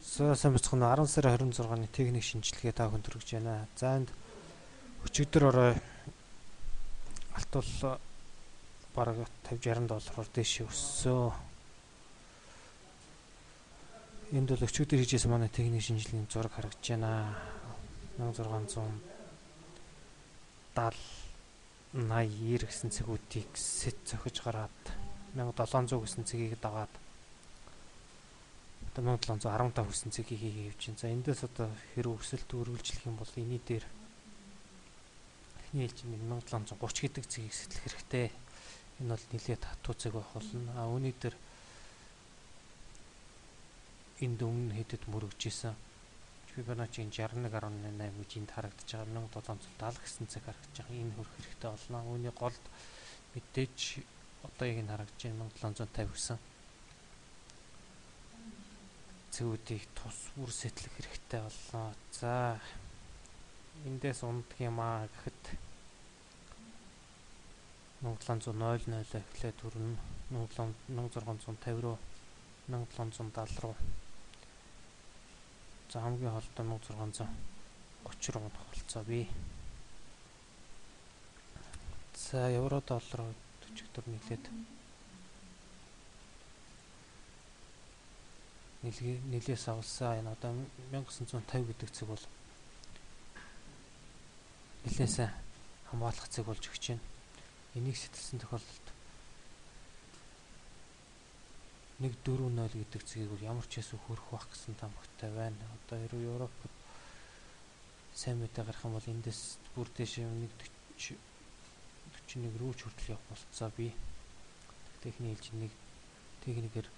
сайн бацхан 10 сарын 26-ны техник шинжилгээ та бүхэнд хүргэж байна. За энд өчигдөр орой алтуул бараг 50 60 доллараар дэше өссөн. Энд бол өчигдөр хийжсэн манай техник шинжилгээний зураг харагдаж байна. 1600 70 80 90 гэсэн цэгүүдийг сэт зохиж гараад 1700 гэсэн цэгийг дагаад 1715 хүссэн цэгийг хийгээ явж байна. За эндээс одоо хэрэг өсөлт өргөлжлөх юм бол энэний дээр эхний ээлжинд 1730 гэдэг цэгийг сэтлэх хэрэгтэй. Энэ бол нэлээд хатуу цэг байх болно. А үүний дээр энд өмнө хэдэд мөрөгж исэн Fibonacci 61.8 гэж энд харагдаж байгаа 1770 гэсэн цаг харагдаж байгаа. Энэ хөрөх хэрэгтэй болно. Үүний голд мэдээж одоо яг энэ харагдаж байна 1750 гэсэн цэгүүдийг тус бүр сэтлэх хэрэгтэй боллоо. За эндээс ундах юм аа гэхэд 1700 эхлээд төрнө 1650 руу 1770 руу за хамгийн холдоо 1630 руу унах болцоо бий. За евро доллар 40 төр нэлээс авалсан энэ одоо 1950 гэдэг цэг бол нэлээсээ хамгаалах цэг болж өгч байна. Энийг сэтэлсэн тохиолдолд 140 гэдэг цэгийг бол ямар ч хэсэг хөрөх байх гэсэн тамгатай байна. Одоо Европод сайн мэдээ гарах юм бол эндээс бүр дэше 140 41 рүү ч хүртэл явах болцоо би. Техник хэлж нэг техникээр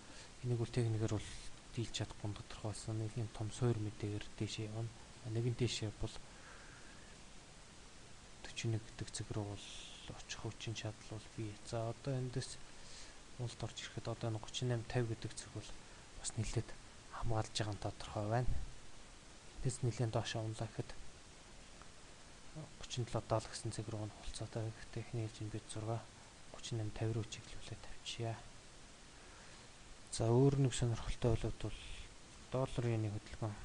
энийг бол техникээр бол дийлж чадахгүй тодорхойлсон нэлийн том суур мэдээгээр дэшээ явна. Нэг нь дэшээ бол 41 гэдэг цэг рүү бол очих хүчин чадал бол бий. За одоо эндээс улд орж ирэхэд одоо 38 50 гэдэг цэг бол бас нэлээд хамгаалж байгаа нь тодорхой байна. Эндээс нэлээд доош унлаа гэхэд 37 70 гэсэн цэг рүү нь хулцаатай техник хэлж бид 6 38 50 руу чиглүүлээд тавьчихъя. За өөр нэг сонирхолтой болоод бол долларын нэг хөдөлгөөн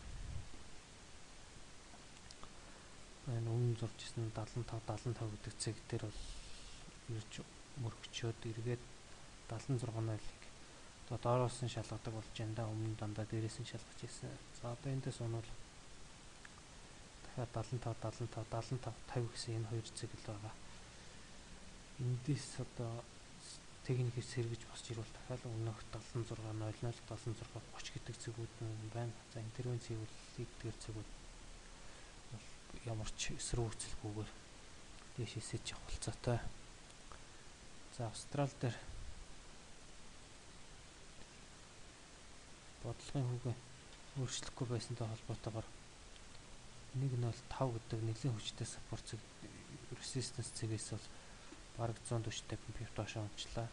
энэ өмнө зурж ирсэн 75 75 гэдэг цэг дээр бол ирж мөрөгчөөд эргээд 76 нойлыг одоо доороос нь шалгадаг болж байна да өмнө дандаа дээрээс нь шалгаж ирсэн. За одоо эндээс бол дахиад 75 75 75 50 гэсэн энэ хоёр цэг л байгаа. Эндээс одоо техникээс сэргэж босч ирвэл дахиад өмнөх 76 00 76 30 гэдэг цэгүүд нь байна. За интервенц хийвэл лидер цэгүүд ямар ч эсрэг үйлчлэггүйгээр дэшээсэж явах болцоотой. За Австрал дээр бодлогын хүүгээ өөрчлөхгүй байсантай холбоотойгоор 1.5 гэдэг нэлийн хүчтэй саппорт цэг resistance цэгээс бол бараг 140 компьютер доошоо унчлаа.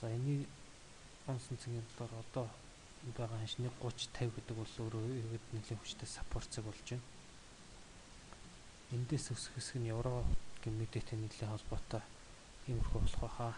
За энийг онсон цагийн талаар одоо байгаа ханш 130 50 гэдэг бол өөрөө иргэд нэлийн хүчтэй саппорт цаг болж байна. Эндээс өсөх хэсэг нь евро гэмнүдэтэй нэлийн холбоотой иймэрхүү болох байхаа.